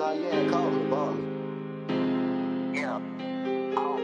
Nah, you ain't call me. Yeah. Oh.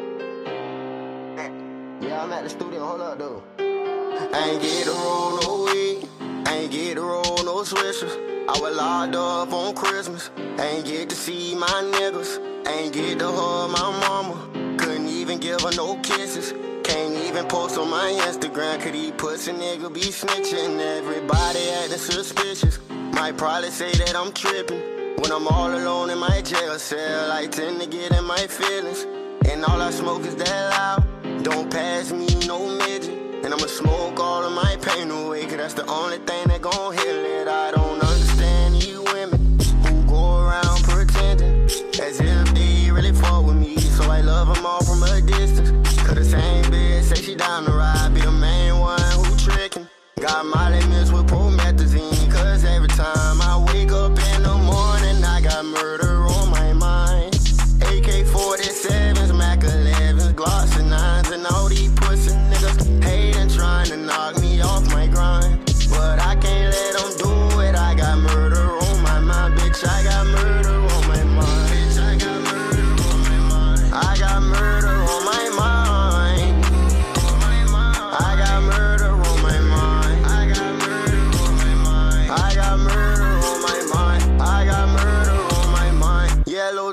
Yeah. I'm at the studio. Hold up, though. Ain't get to roll no weed, ain't get to roll no swishers. I was locked up on Christmas, ain't get to see my niggas, ain't get to hug my mama, couldn't even give her no kisses. Can't even post on my Instagram, could he pussy nigga be snitching? Everybody acting suspicious, might probably say that I'm tripping. When I'm all alone in my jail cell, I tend to get in my feelings. And all I smoke is that loud. Don't pass me no midget. And I'ma smoke all of my pain away, cause that's the only thing that gon' heal it. I don't understand you women who go around pretending as if they really fuck with me. So I love them all from a distance. Cause the same bitch say she down the ride, be the main one who tricking. Got Molly mixed with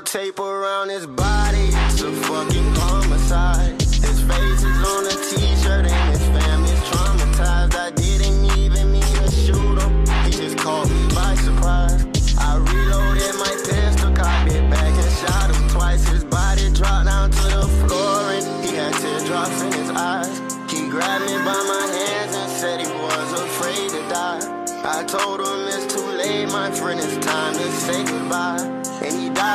Tape around his body. It's a fucking homicide. His face is on a t-shirt and his family's traumatized. I didn't even mean to shoot him. He just caught me by surprise. I reloaded my pistol, cocked it back and shot him twice. His body dropped down to the floor and he had teardrops in his eyes. He grabbed me by my hands and said he was afraid to die. I told him it's too late, my friend, it's time to say goodbye. And he died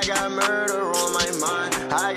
I got murder on my mind. I got